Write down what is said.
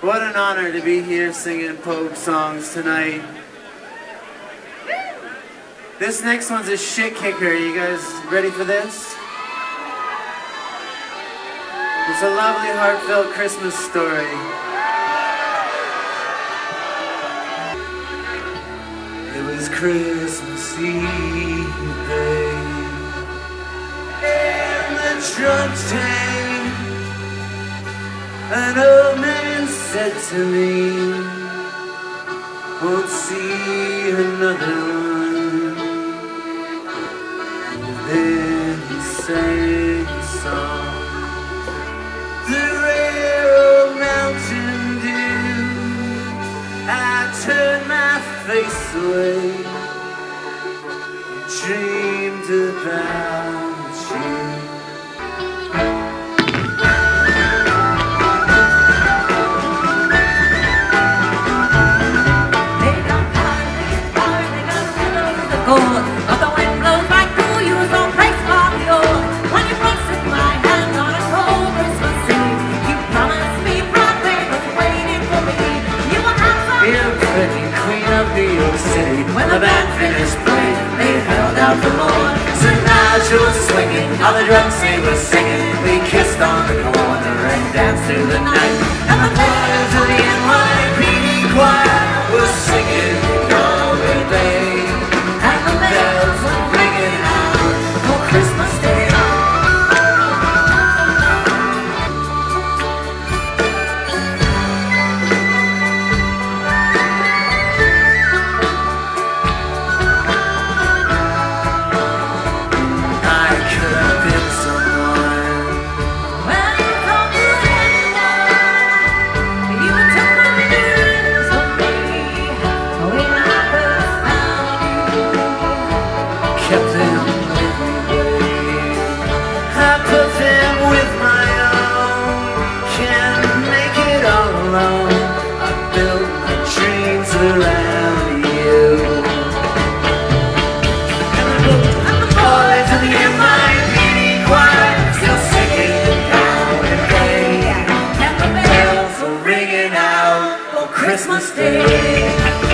What an honor to be here singing Pogue songs tonight. This next one's a shit kicker. You guys ready for this? It's a lovely, heartfelt Christmas story. It was Christmas Eve day, and the drums sang. An said to me, "Won't see another one." And then he sang a song. The rare old Mountain Dew. I turned my face away and dreamed about When the band finished playing, they held out for more. So Nigel was swinging, all the drums they were singing. We kissed on the corner and danced through the night. Christmas Day.